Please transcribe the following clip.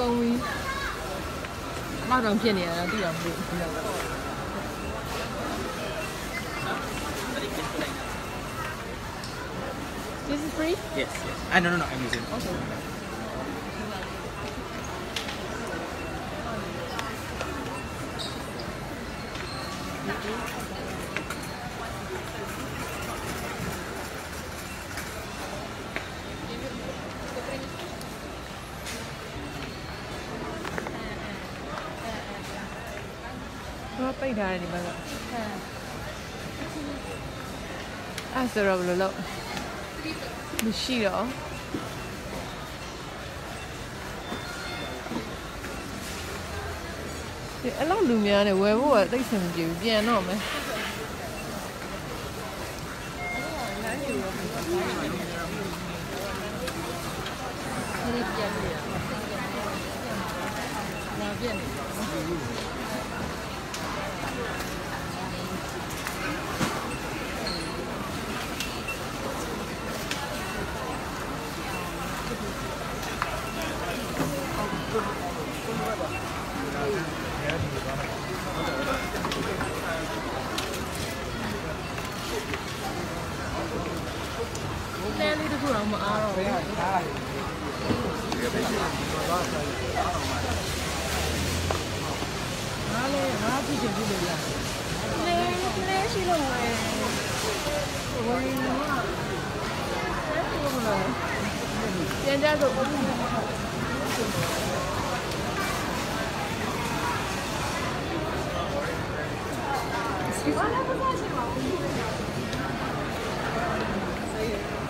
တော့ကုန်းပြီးနောက်တော့ဖြစ်နေရတာသိတော့မသိဘူး။ This is free? Yes, yes. I ah, no, no, no, I'm using Okay. Thank you. တော့ပိတ်ထားတယ်ဒီမှာကအဲ့ဆိုတော့ဘယ်လိုလုပ်မရှိတော့ဒီအဲ့လောက်လူများနဲ့ဝယ်ဖို့ကသိစင်မပြေဘူးပြန်တော့မယ်ပြန်ပြန်ပြန်ပြန်ပြန်လဲလေးတစ်ခုတော့မအားတော့ဘူးငါလဲငါကြည့်ချင်ဘူးလေလားလဲလဲရှိလို့ဝယ်ဝယ်နော်ဆက်လို့လားပြန်ကြတော့ Thank you.